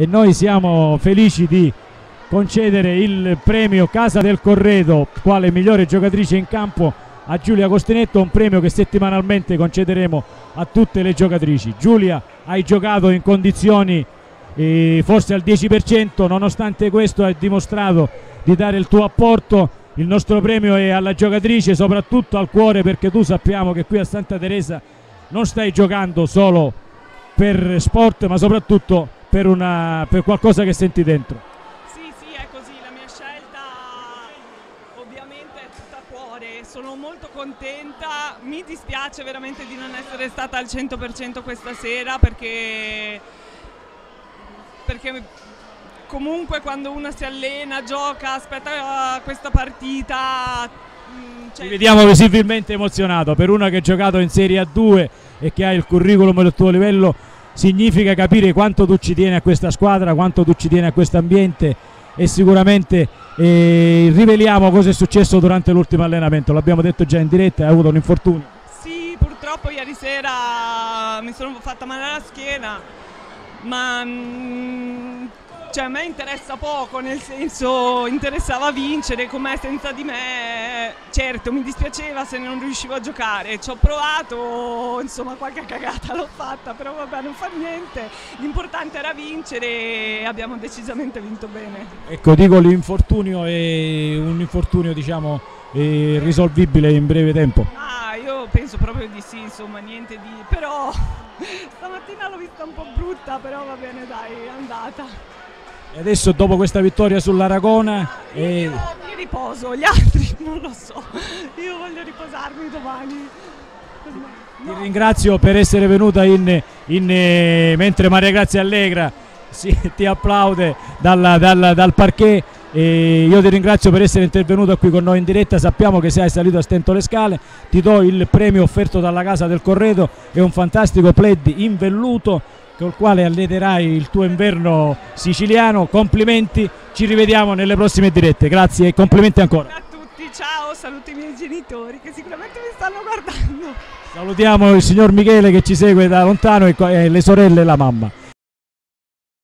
e noi siamo felici di concedere il premio Casa del Corredo quale migliore giocatrice in campo a Giulia Costinetto, un premio che settimanalmente concederemo a tutte le giocatrici. Giulia, hai giocato in condizioni eh, forse al 10%, nonostante questo hai dimostrato di dare il tuo apporto. Il nostro premio è alla giocatrice, soprattutto al cuore, perché tu sappiamo che qui a Santa Teresa non stai giocando solo per sport, ma soprattutto per, una, per qualcosa che senti dentro. Sì, sì, è così, la mia scelta ovviamente è tutta a cuore, sono molto contenta, mi dispiace veramente di non essere stata al 100% questa sera perché, perché comunque quando uno si allena, gioca, aspetta questa partita... mm, cioè- vediamo visibilmente emozionato. Per una che ha giocato in Serie A2 e che ha il curriculum del tuo livello significa capire quanto tu ci tieni a questa squadra, quanto tu ci tieni a questo ambiente e sicuramente eh, riveliamo cosa è successo durante l'ultimo allenamento, l'abbiamo detto già in diretta, hai avuto un infortunio. Sì, purtroppo ieri sera mi sono fatta male alla schiena, ma mm, cioè, a me interessa poco, nel senso interessava vincere, com'è senza di me. Certo, mi dispiaceva se non riuscivo a giocare, ci ho provato, insomma qualche cagata l'ho fatta, però vabbè non fa niente, l'importante era vincere e abbiamo decisamente vinto bene. Ecco, dico l'infortunio è un infortunio diciamo risolvibile in breve tempo. Ah, io penso proprio di sì, insomma, niente di... però stamattina l'ho vista un po' brutta, però va bene dai, è andata. E adesso dopo questa vittoria sull'Aragona eh, Io riposo, gli altri non lo so, io voglio riposarmi domani. ti ringrazio per essere venuta in, in, eh, mentre Maria Grazia Allegra si- ti applaude dal, dal, dal parquet. E io ti ringrazio per essere intervenuta qui con noi in diretta. Sappiamo che sei salito a stento le scale. Ti do il premio offerto dalla Casa del Corredo e un fantastico plaid in velluto col quale allederai il tuo inverno siciliano. Complimenti, ci rivediamo nelle prossime dirette. Grazie e complimenti ancora. A tutti, ciao, saluto i miei genitori che sicuramente mi stanno guardando. Salutiamo il signor Michele che ci segue da lontano e le sorelle e la mamma.